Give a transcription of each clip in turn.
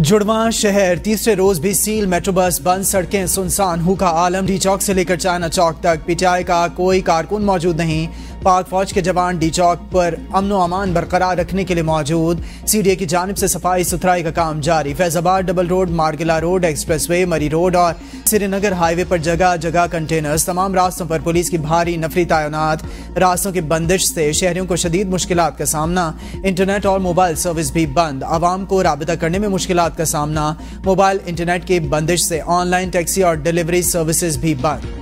जुड़वा शहर, तीसरे रोज भी सील मेट्रो बस, बंद सड़कें सुनसान, हुका आलम डी चौक से लेकर चाइना चौक तक। पीटीआई का कोई कारकुन मौजूद नहीं। पाक फौज के जवान डी चौक पर अमनो अमान बरकरार रखने के लिए मौजूद। सीडीए की जानब से सफ़ाई सुथराई का काम जारी। Faizabad double road, Margalla road expressway Murree road और श्रीनगर हाईवे पर जगह जगह कंटेनर्स, तमाम रास्तों पर पुलिस की भारी नफरी तैनात। रास्तों की बंदिश से शहरियों को शदीद मुश्किल का सामना। इंटरनेट और मोबाइल सर्विस भी बंद। आवाम को रबता करने में मुश्किल का सामना। मोबाइल, इंटरनेट की बंदिश से ऑनलाइन टैक्सी और डिलीवरी सर्विसेज़ भी बंद।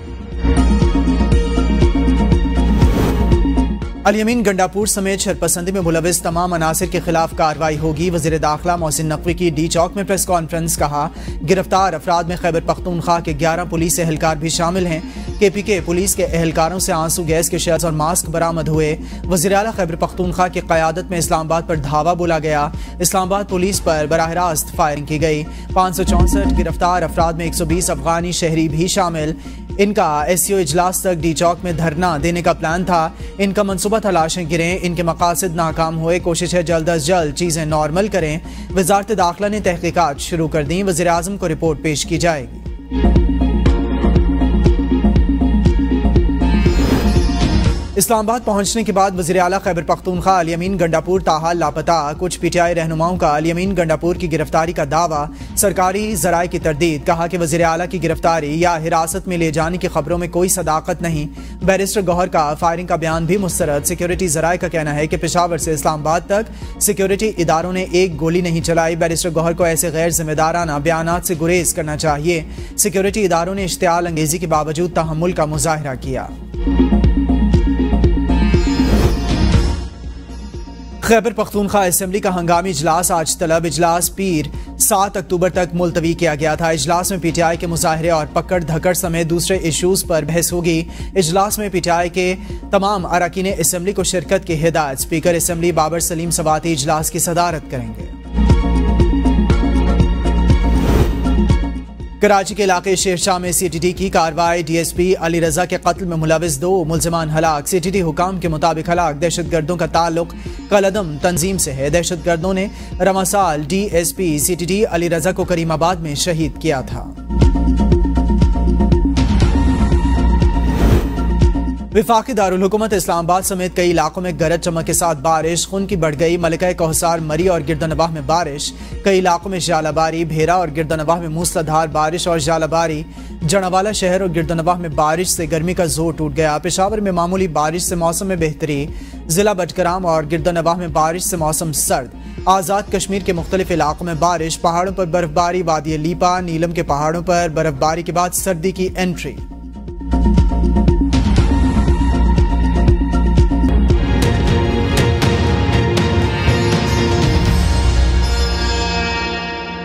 अलियमीन गंडापुर समेत शरपसंदी में मुलविस तमाम अनासर के खिलाफ कार्रवाई होगी। वज़ीर दाखिला मोहसिन नकवी की डी चौक में प्रेस कॉन्फ्रेंस कहा, गिरफ़्तार अफराद में खैबर पख्तूनख्वा के ग्यारह पुलिस एहलकार भी शामिल हैं। के पी के पुलिस के एहलकारों से आँसू, गैस के शेल्स और मास्क बरामद हुए। वजी अला खैबर पख्तूनखा की क्यादत में इस्लामाबाद पर धावा बोला गया। इस्लामाबाद पुलिस पर बरह रास्त फायरिंग की गई। पाँच सौ चौंसठ गिरफ़्तार अफराद में एक सौ बीस अफगानी शहरी भी शामिल। इनका एस सी ओ इजलास तक डी चौक में धरना देने का प्लान था। इनका मनसूबा तलाशें गिरें। इनके मकासद नाकाम हुए। कोशिश है जल्द अज जल्द चीज़ें नॉर्मल करें। वजारत दाखिला ने तहकीकत शुरू कर दी। वजी अजम को रिपोर्ट पेश की जाएगी। इस्लामाबाद पहुँचने के बाद वजी अला खैबर पख्तूनखा अलियमीन गंडापुर ताहाल लापता, कुछ पी टी आई रहनुमाओं का अलियमीन गंडापुर की गिरफ्तारी का दावा सरकारी जराये की तरदीद, कहा कि वजी अला की गिरफ्तारी या हिरासत में ले जाने की खबरों में कोई सदाकत नहीं। बैरिस्टर गौहर का फायरिंग का बयान भी मुस्तरद। सिक्योरिटी जराये का कहना है कि पेशावर से इस्लामाबाद तक सिक्योरिटी इदारों ने एक गोली नहीं चलाई। बैरिस्टर गौहर को ऐसे गैर जिम्मेदाराना बयान से गुरेज करना चाहिए। सिक्योरिटी इदारों ने इश्तियाल अंगेजी के बावजूद तहमुल का मुजाहरा किया। खैबर पख्तूनखा असम्बली का हंगामी इजलास आज तलब इजलास पीर सात अक्टूबर तक मुलतवी किया गया था। इजलास में पीटीआई के मुजाहरे और पकड़ धकड़ समेत दूसरे इशूज पर बहस होगी। इजलास में पीटीआई के तमाम अरकान असम्बली को शिरकत की हिदायत। स्पीकर असम्बली बाबर सलीम सवाती इजलास की सदारत करेंगे। कराची के इलाके शेरशाह में सी टी टी की कार्रवाई। D S P Ali Raza के कत्ल में मुलविस दो मुलजमान हलाक। सी टी टी हुकाम के मुताबिक हलाक। दहशत गर्दों का ताल्लुक कलदम तंजीम से है। दहशत गर्दों ने रमासाल टी डी अली रजा को करीमाबाद में शहीद किया था। विफाकी दारकूमत इस्लामाबाद समेत कई इलाकों में गरज चमक के साथ बारिश, खून की बढ़ गई मलिका कोहसार, मरी और गिरदनवाह में बारिश। कई इलाकों में जालाबारी भेरा और गिरदनवाह में मूसलाधार बारिश और जालाबारी जनावाला शहर और गिरदनवाह में बारिश से गर्मी का ज़ोर टूट गया। पेशावर में मामूली बारिश से मौसम में बेहतरी। जिला बटकराम और गिरदनवाह में बारिश से मौसम सर्द। आज़ाद कश्मीर के मुख्तलिफ़ इलाकों में बारिश, पहाड़ों पर बर्फबारी वादी लीपा, नीलम के पहाड़ों पर बर्फबारी के बाद सर्दी की एंट्री।